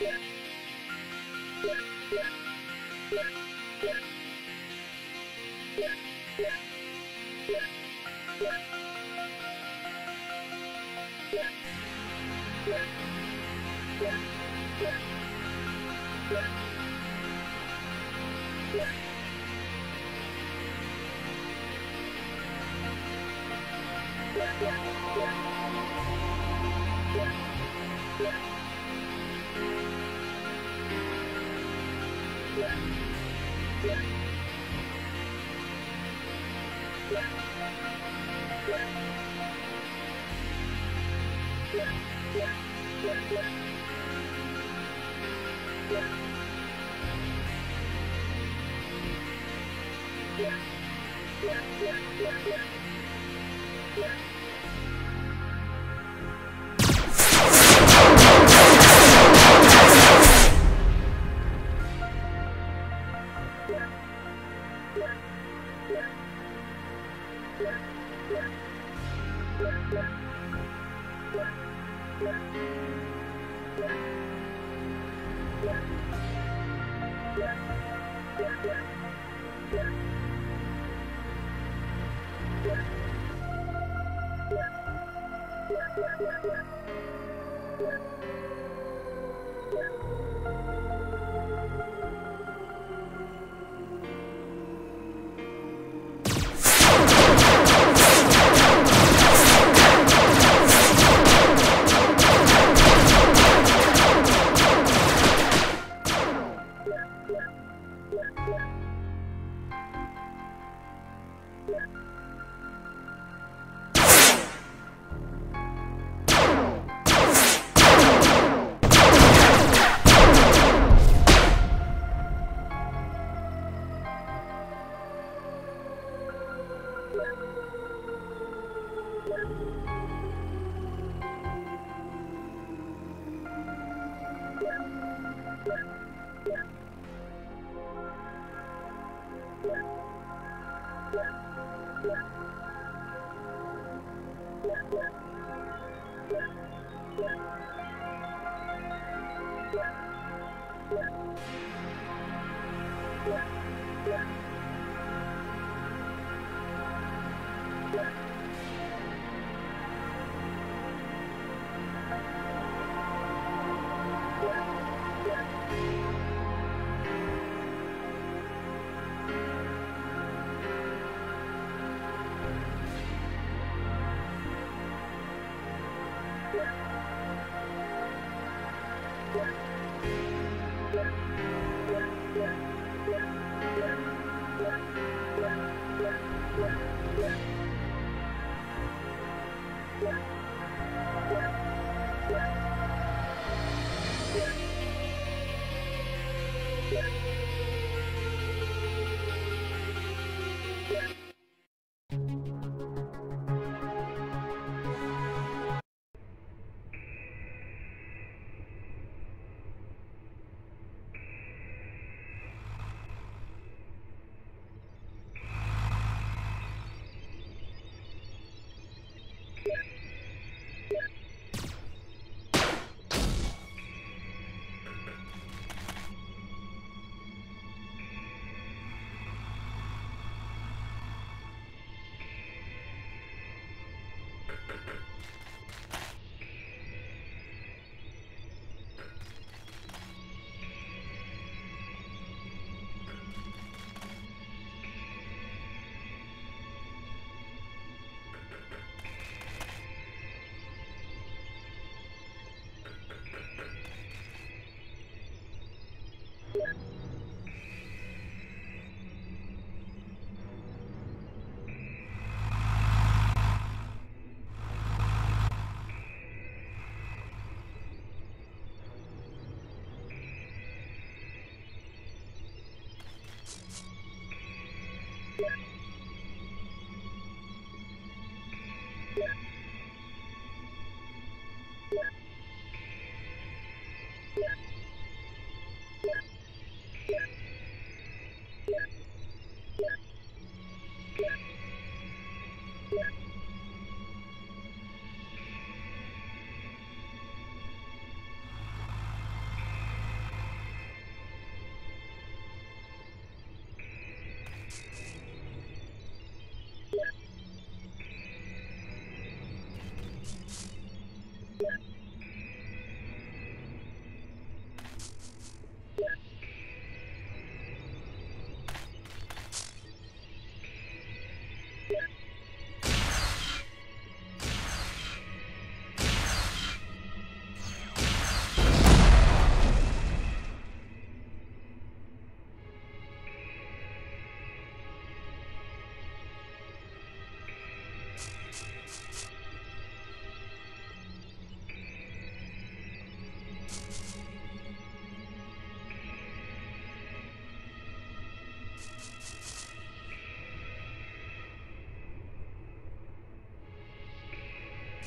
Yeah. Yeah. Yeah.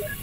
Yeah.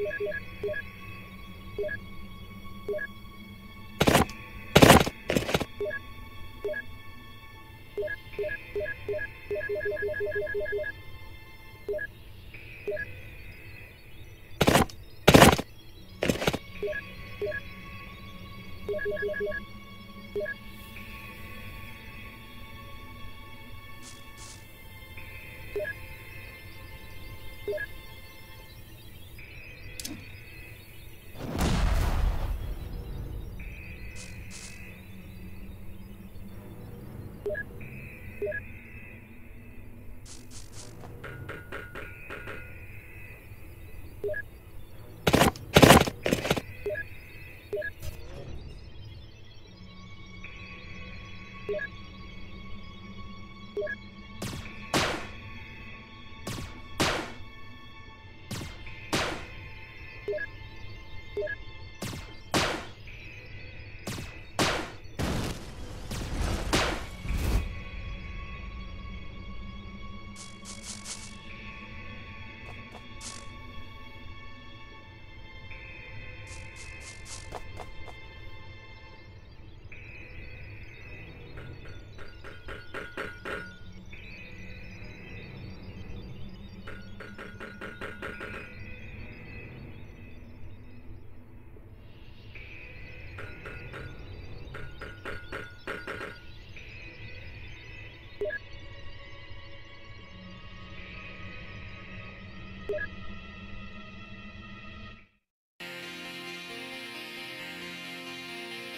Yeah.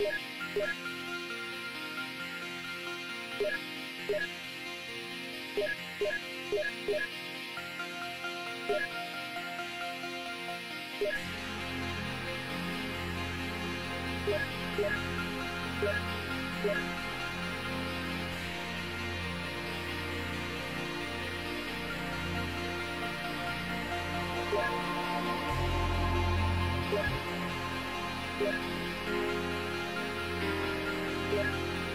Yeah.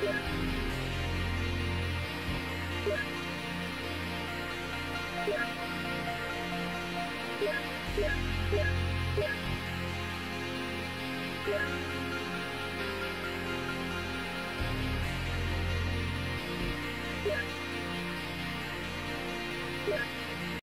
Yeah.